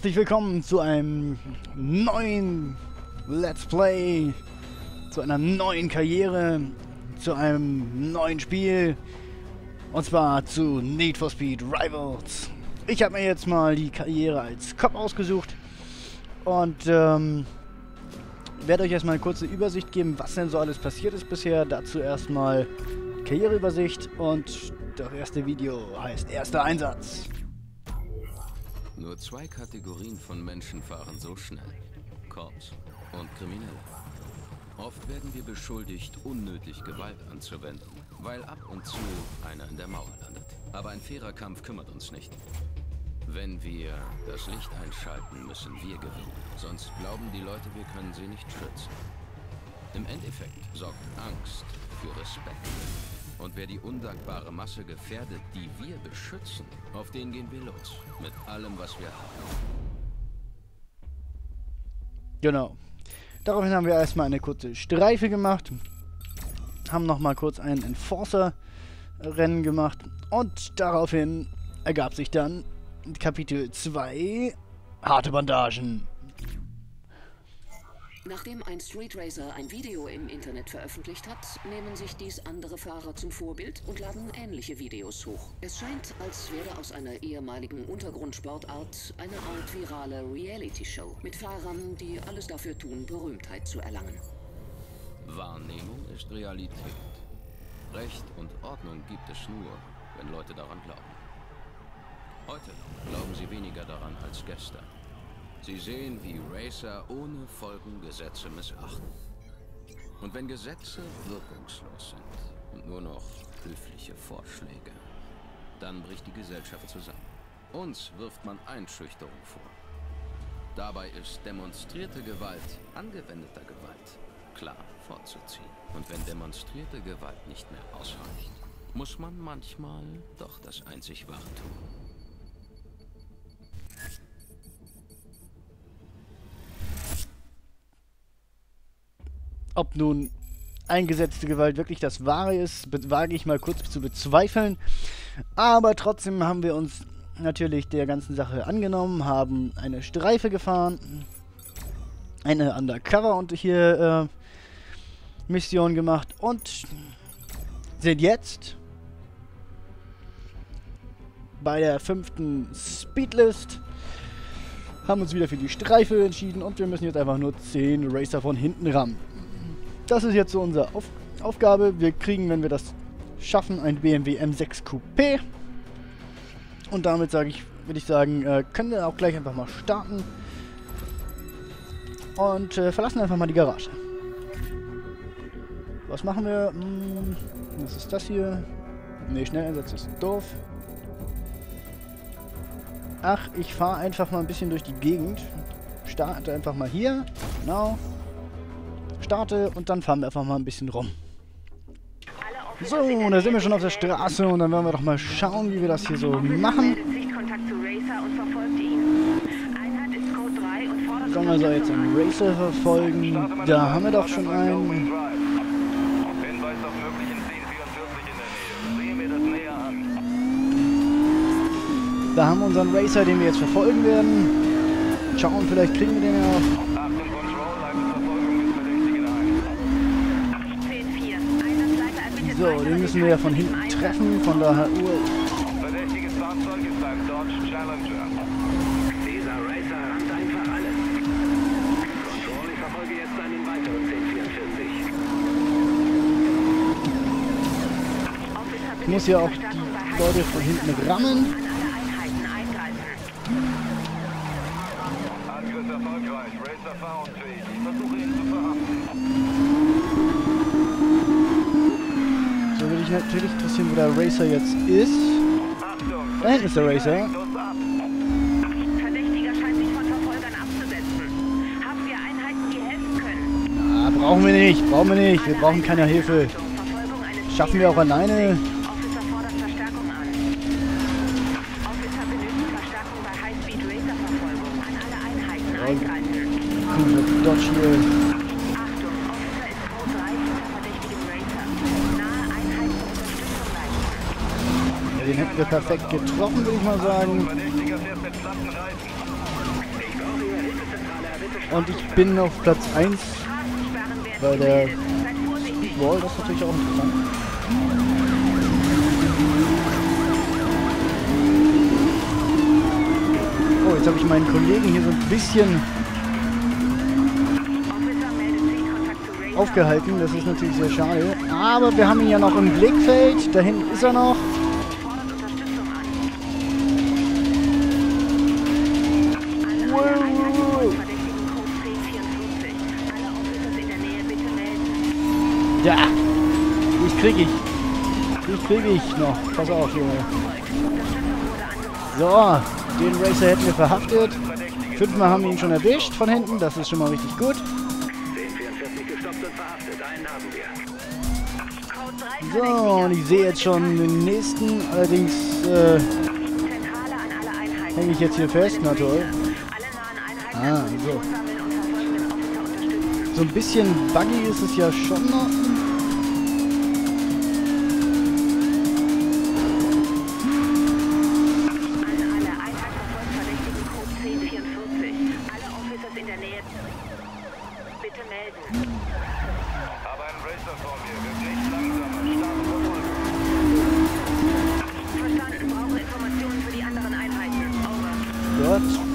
Herzlich willkommen zu einem neuen Let's Play, zu einer neuen Karriere, zu einem neuen Spiel und zwar zu Need for Speed Rivals. Ich habe mir jetzt mal die Karriere als Cop ausgesucht und ähm, werde euch erstmal eine kurze Übersicht geben, was denn so alles passiert ist bisher. Dazu erstmal Karriereübersicht und das erste Video heißt Erster Einsatz. Nur zwei Kategorien von Menschen fahren so schnell. Korps und Kriminelle. Oft werden wir beschuldigt, unnötig Gewalt anzuwenden, weil ab und zu einer in der Mauer landet. Aber ein fairer Kampf kümmert uns nicht. Wenn wir das Licht einschalten, müssen wir gewinnen. Sonst glauben die Leute, wir können sie nicht schützen. Im Endeffekt sorgt Angst für Respekt. Und wer die undankbare Masse gefährdet, die wir beschützen, auf den gehen wir los. Mit allem, was wir haben. Genau. Daraufhin haben wir erstmal eine kurze Streife gemacht. Haben nochmal kurz ein Enforcer-Rennen gemacht. Und daraufhin ergab sich dann Kapitel 2 Harte Bandagen. Nachdem ein Street Racer ein Video im Internet veröffentlicht hat, nehmen sich dies andere Fahrer zum Vorbild und laden ähnliche Videos hoch. Es scheint, als wäre aus einer ehemaligen Untergrundsportart eine Art virale Reality-Show mit Fahrern, die alles dafür tun, Berühmtheit zu erlangen. Wahrnehmung ist Realität. Recht und Ordnung gibt es nur, wenn Leute daran glauben. Heute glauben sie weniger daran als gestern. Sie sehen, wie Racer ohne Folgen Gesetze missachten. Und wenn Gesetze wirkungslos sind und nur noch höfliche Vorschläge, dann bricht die Gesellschaft zusammen. Uns wirft man Einschüchterung vor. Dabei ist demonstrierte Gewalt angewendeter Gewalt klar vorzuziehen. Und wenn demonstrierte Gewalt nicht mehr ausreicht, muss man manchmal doch das einzig Wahre tun. Ob nun eingesetzte Gewalt wirklich das Wahre ist, wage ich mal kurz zu bezweifeln. Aber trotzdem haben wir uns natürlich der ganzen Sache angenommen, haben eine Streife gefahren, eine Undercover und hier äh, Mission gemacht und sind jetzt bei der fünften Speedlist. Haben uns wieder für die Streife entschieden und wir müssen jetzt einfach nur 10 Racer von hinten rammen das ist jetzt so unsere Auf Aufgabe. Wir kriegen, wenn wir das schaffen, ein BMW M6 Coupé. Und damit sage ich, würde ich sagen, äh, können wir auch gleich einfach mal starten. Und äh, verlassen einfach mal die Garage. Was machen wir? Hm, was ist das hier? Ne, Schnelleinsatz ist doof. Ach, ich fahre einfach mal ein bisschen durch die Gegend. Starte einfach mal hier. Genau starte und dann fahren wir einfach mal ein bisschen rum. So, da sind wir schon auf der Straße und dann werden wir doch mal schauen, wie wir das hier so machen. Sollen wir so jetzt einen Racer verfolgen? Da haben wir doch schon einen. Da haben wir unseren Racer, den wir jetzt verfolgen werden. Schauen, vielleicht kriegen wir den ja auch. So, den müssen wir ja von hinten treffen, von daher Uhr. Verdächtiges Fahrzeug ist ein Dodge Challenger. Dieser Racer rammt einfach alles. Control, ich verfolge jetzt einen weiteren 1044. Ich muss ja auch die Leute von hinten rammen. Angriff erfolgreich. Racer fahrunfähig. Ich versuche ihn zu verhaften. mich interessieren, wo der Racer jetzt ist. Da hinten ist der Racer. Ah, brauchen wir nicht, brauchen wir nicht. Wir brauchen keine Hilfe. Schaffen wir auch alleine. Officer fordert Verstärkung an. Wir perfekt getroffen, würde ich mal sagen. Und ich bin auf Platz 1 bei der Speedwall. Das ist natürlich auch interessant. Oh, jetzt habe ich meinen Kollegen hier so ein bisschen aufgehalten. Das ist natürlich sehr schade. Aber wir haben ihn ja noch im Blickfeld. Da hinten ist er noch. Ich noch. Pass auf, Junge. So, den Racer hätten wir verhaftet. Fünfmal haben wir ihn schon erwischt von hinten. Das ist schon mal richtig gut. So, und ich sehe jetzt schon den nächsten. Allerdings äh, hänge ich jetzt hier fest. Na toll. Ah, so. So ein bisschen buggy ist es ja schon noch.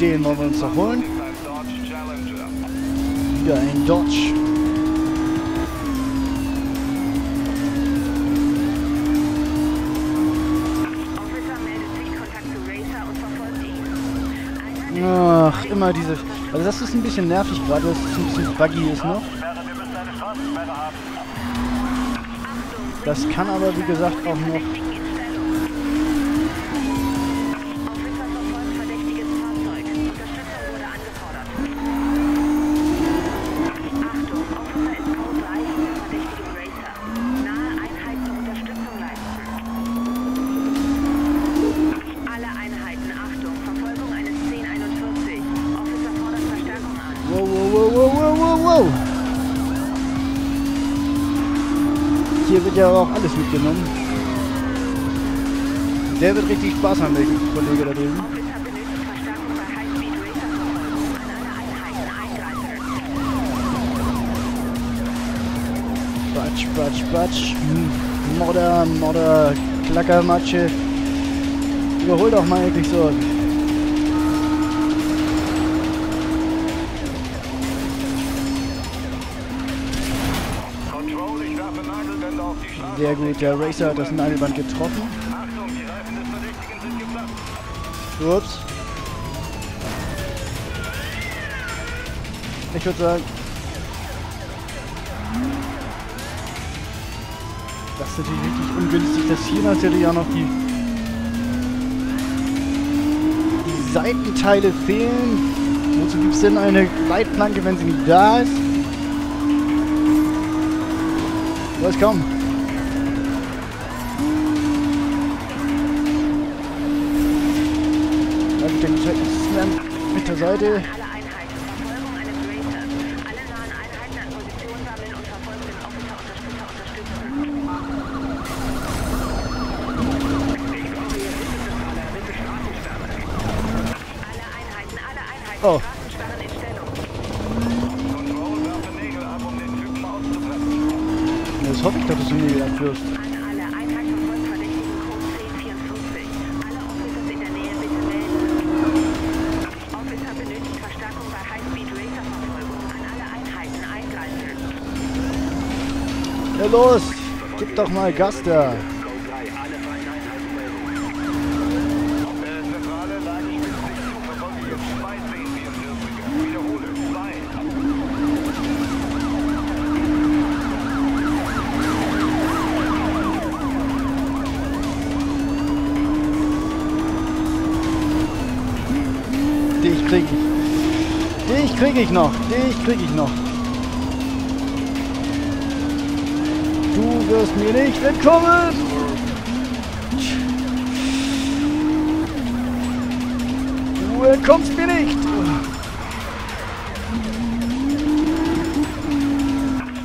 Den wollen wir uns noch holen. Wieder ein Dodge. Ach, immer diese... Also das ist ein bisschen nervig gerade, dass es ein bisschen buggy ist noch. Das kann aber, wie gesagt, auch noch Hier wird ja auch alles mitgenommen. Der wird richtig Spaß haben, der Kollege da drüben. Batsch, batsch, batsch. Modder, Modder, Klackermatsche. Überhol doch mal endlich so. Sehr gut, der Racer hat das Nagelband getroffen. Ups. Ich würde sagen... Das ist natürlich richtig ungünstig, dass hier natürlich auch noch die, die Seitenteile fehlen. Wozu gibt es denn eine Leitplanke, wenn sie nicht da ist? Los, komm. Den Slam mit der Seite. Oh. Das hoffe ich, dass du sie nie abwirfst. Ja los, gib doch mal Gas da. Dich krieg ich. Dich krieg ich noch. Dich krieg ich noch. Du wirst mir nicht entkommen. Du entkommst mir nicht.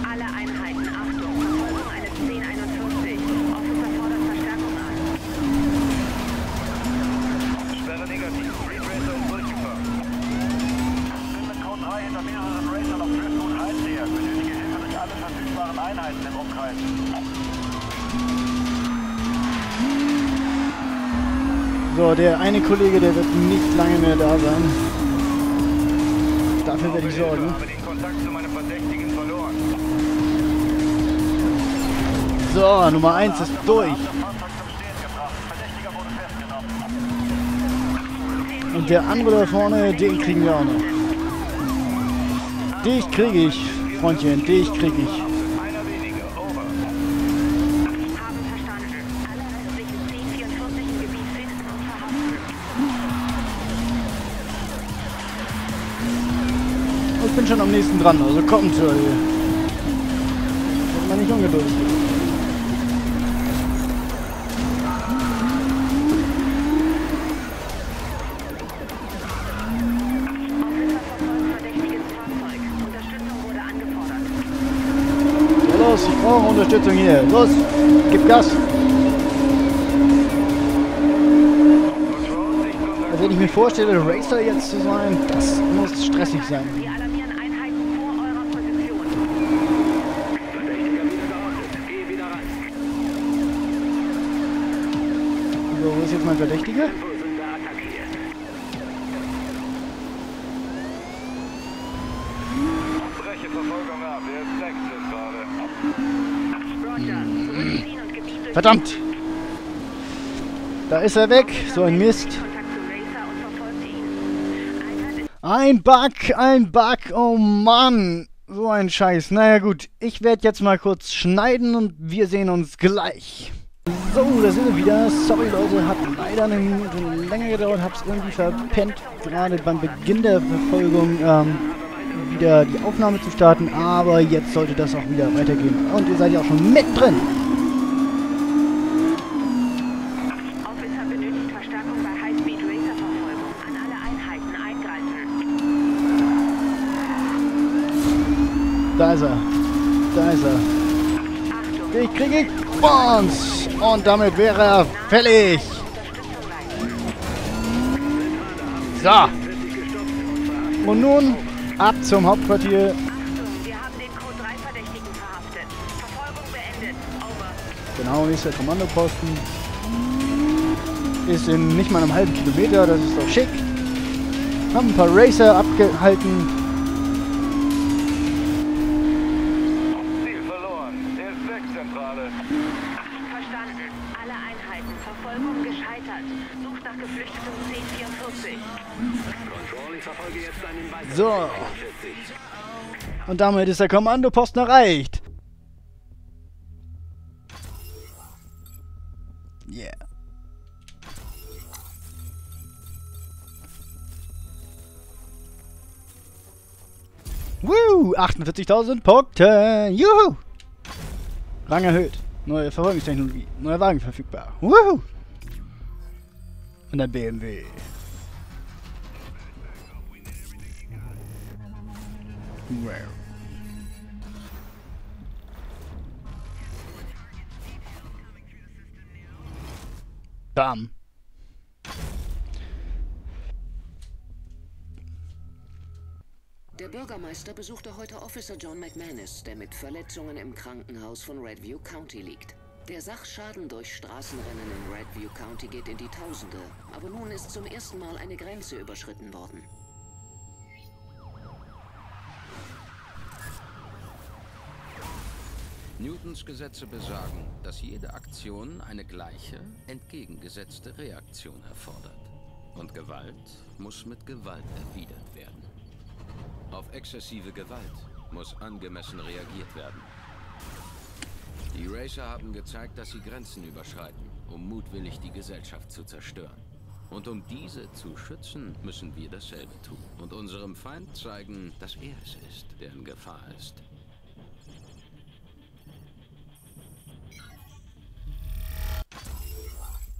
Alle Einheiten, Achtung, Verfolgung eines 1041. Officer fordert Verstärkung an. Sperre negativ. Retracer ist durchgefahren. Bin mit Code 3 hinter mir Einheiten im Umkreis. So, der eine Kollege, der wird nicht lange mehr da sein. Dafür werde ich sorgen. So, Nummer 1 ist durch. Und der andere da vorne, den kriegen wir auch noch. Dich kriege ich, Freundchen, dich kriege ich. Bin schon am nächsten dran, also kommt schon. Wird mal nicht ungeduldig. Ja, los, ich brauche Unterstützung hier. Los, gib Gas. Also wenn ich mir vorstelle, Racer jetzt zu sein, das muss stressig sein. Mein Verdächtiger? Breche Verfolgung ab. Er Verdammt! Da ist er weg, so ein Mist. Ein Bug, ein Bug, oh Mann. So ein Scheiß. Naja gut, ich werde jetzt mal kurz schneiden und wir sehen uns gleich. So, da sind wir wieder. Sorry Leute, hat leider eine Minute länger gedauert, hab's irgendwie verpennt, gerade beim Beginn der Verfolgung ähm, wieder die Aufnahme zu starten, aber jetzt sollte das auch wieder weitergehen. Und ihr seid ja auch schon mittendrin. Officer benötigt Verstärkung bei High-Speed-Racer-Verfolgung. An alle Einheiten eingreifen. Da ist er. Da ist er. Ich Bombs. Und damit wäre er fällig. So. Und nun ab zum Hauptquartier. Achtung, wir haben den Code 3 Verdächtigen verhaftet. Verfolgung beendet. Over. Genau, nächster Kommandoposten. Ist in nicht mal einem halben Kilometer, das ist doch schick. Haben ein paar Racer abgehalten. Und damit ist der Kommandoposten erreicht. Yeah. Woo! 48.000 Punkte! Juhu! Rang erhöht. Neue Verfolgungstechnologie. Neuer Wagen verfügbar. Woohoo! Und ein BMW. Wow. Bam. Der Bürgermeister besuchte heute Officer John McManus, der mit Verletzungen im Krankenhaus von Redview County liegt. Der Sachschaden durch Straßenrennen in Redview County geht in die Tausende, aber nun ist zum ersten Mal eine Grenze überschritten worden. Newtons Gesetze besagen, dass jede Aktion eine gleiche, entgegengesetzte Reaktion erfordert. Und Gewalt muss mit Gewalt erwidert werden. Auf exzessive Gewalt muss angemessen reagiert werden. Die Racer haben gezeigt, dass sie Grenzen überschreiten, um mutwillig die Gesellschaft zu zerstören. Und um diese zu schützen, müssen wir dasselbe tun. Und unserem Feind zeigen, dass er es ist, der in Gefahr ist.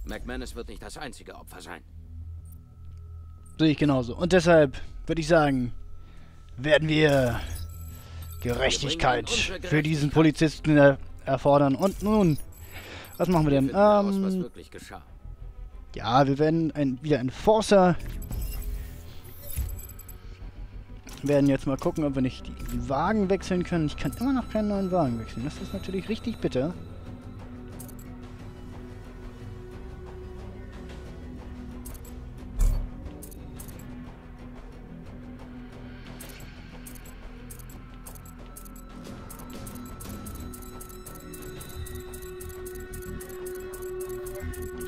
McManus wird nicht das einzige Opfer sein. Sehe ich genauso. Und deshalb würde ich sagen, werden wir Gerechtigkeit für diesen Polizisten er erfordern. Und nun, was machen wir denn? Was Ähm, geschah. ja, wir werden ein, wieder Enforcer werden jetzt mal gucken, ob wir nicht die Wagen wechseln können. Ich kann immer noch keinen neuen Wagen wechseln. Das ist natürlich richtig bitter.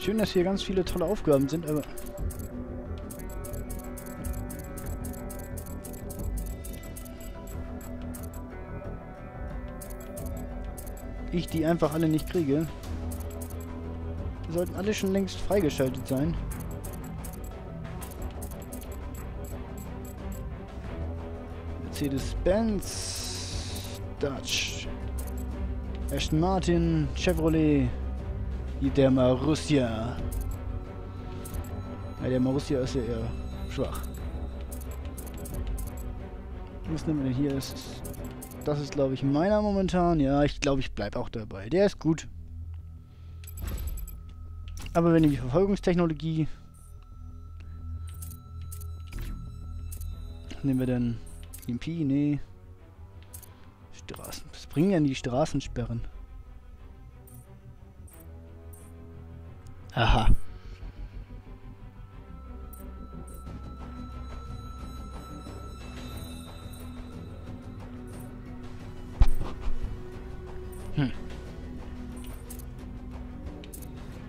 Schön, dass hier ganz viele tolle Aufgaben sind, aber... Ich die einfach alle nicht kriege. Die sollten alle schon längst freigeschaltet sein. Mercedes-Benz, Dodge, Aston Martin, Chevrolet, der Marussia. Ja, der Marussia ist ja eher schwach. Was nehmen wir denn hier? Das ist, das ist glaube ich, meiner momentan. Ja, ich glaube, ich bleibe auch dabei. Der ist gut. Aber wenn die Verfolgungstechnologie... Nehmen wir denn EMP? Nee. Straßen. Was bringen denn die Straßensperren? Aha. Hm.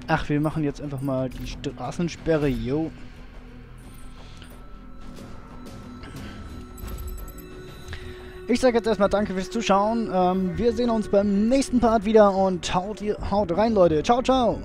Ach, wir machen jetzt einfach mal die Straßensperre, yo. Ich sage jetzt erstmal danke fürs Zuschauen. Ähm, wir sehen uns beim nächsten Part wieder und haut, haut rein, Leute. Ciao, ciao.